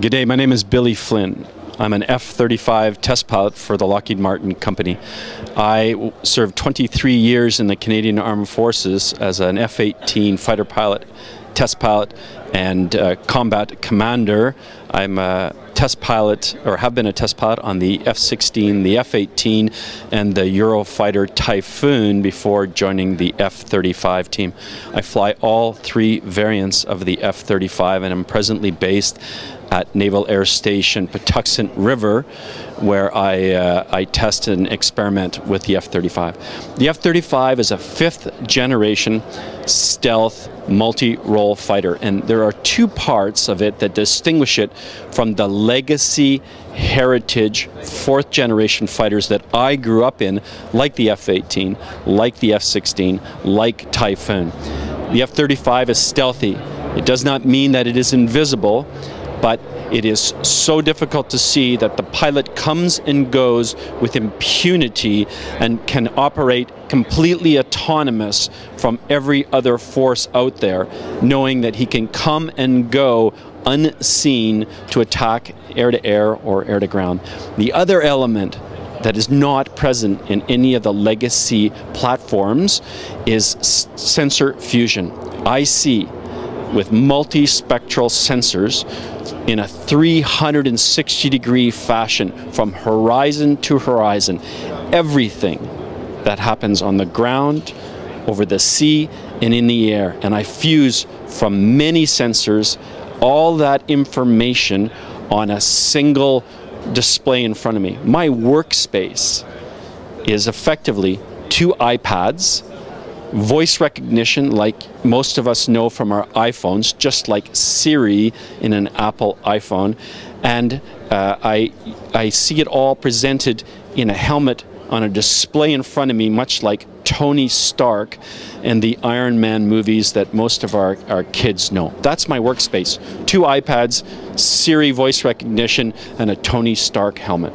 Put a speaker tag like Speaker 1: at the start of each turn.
Speaker 1: G'day, my name is Billie Flynn. I'm an F-35 test pilot for the Lockheed Martin Company. I served 23 years in the Canadian Armed Forces as an F-18 fighter pilot, test pilot, and uh, combat commander. I'm a test pilot, or have been a test pilot on the F-16, the F-18, and the Eurofighter Typhoon before joining the F-35 team. I fly all three variants of the F-35 and I'm presently based at Naval Air Station Patuxent River, where I, uh, I test and experiment with the F-35. The F-35 is a fifth generation stealth multi-role fighter and there are two parts of it that distinguish it from the legacy heritage fourth generation fighters that I grew up in like the F-18, like the F-16, like Typhoon. The F-35 is stealthy. It does not mean that it is invisible it is so difficult to see that the pilot comes and goes with impunity and can operate completely autonomous from every other force out there, knowing that he can come and go unseen to attack air to air or air to ground. The other element that is not present in any of the legacy platforms is sensor fusion. I see with multispectral sensors in a 360 degree fashion from horizon to horizon. Everything that happens on the ground, over the sea, and in the air. And I fuse from many sensors all that information on a single display in front of me. My workspace is effectively two iPads voice recognition, like most of us know from our iPhones, just like Siri in an Apple iPhone. And uh, I, I see it all presented in a helmet on a display in front of me, much like Tony Stark in the Iron Man movies that most of our, our kids know. That's my workspace. Two iPads, Siri voice recognition, and a Tony Stark helmet.